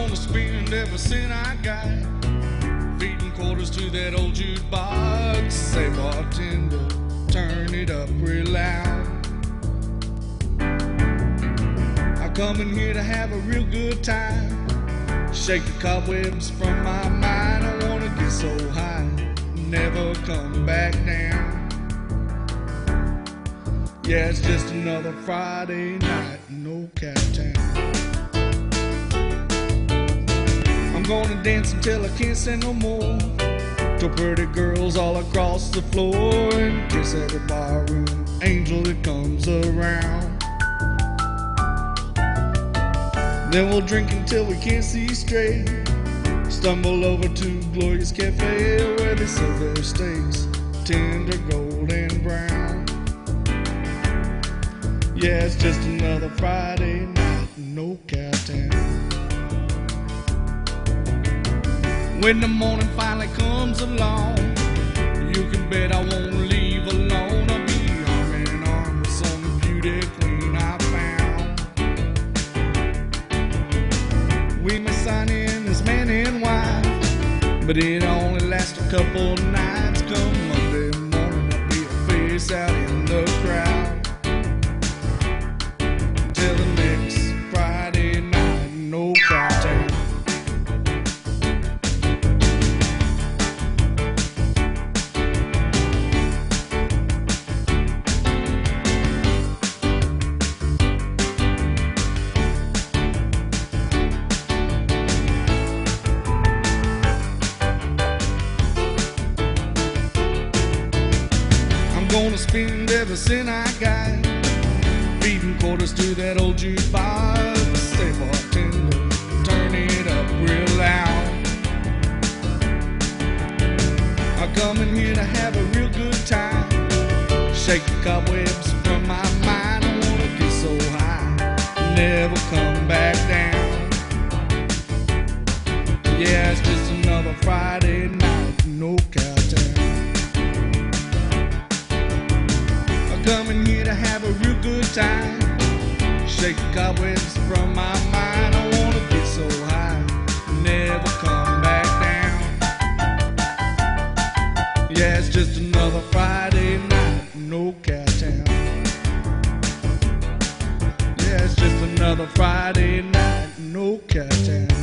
gonna spend every cent I got feeding quarters to that old jukebox. Say, bartender, turn it up real loud. I come in here to have a real good time. Shake the cobwebs from my mind. I wanna get so high, never come back down. Yeah, it's just another Friday night in Old Cat Town. Gonna dance until I can't say no more. To pretty girls all across the floor and kiss every barroom angel that comes around. Then we'll drink until we can't see straight. Stumble over to Gloria's Cafe where they serve their steaks, tender, golden brown. Yeah, it's just another Friday night in Old Cat When the morning finally comes along, you can bet I won't leave alone. I'll be arm in arm with some beauty queen I found. We may sign in as man and wife, but it only lasts a couple nights. Come Monday morning, I'll be a face out Gonna spend every cent I got feeding quarters to that old jukebox. Say bartender, turn it up real loud. I come in here to have a real good time. Shake the cobwebs from my mind. I wanna get so high, never come time. Shake cobwebs from my mind. I wanna get so high, never come back down. Yeah, it's just another Friday night in Ole' Cowtown. Yeah, it's just another Friday night in Ole' Cowtown.